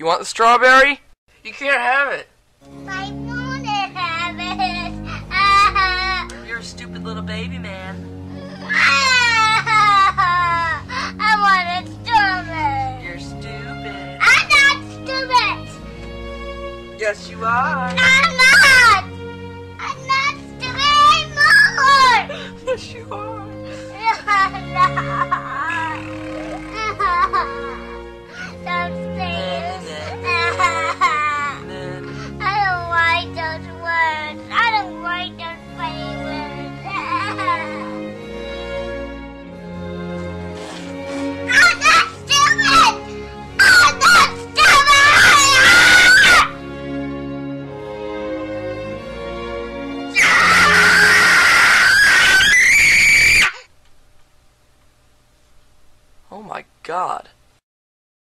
You want the strawberry? You can't have it. I want to have it. You're a stupid little baby man. I want a strawberry. You're stupid. I'm not stupid. Yes, you are. I'm not. I'm not stupid anymore. Yes, you are. no. Oh my god.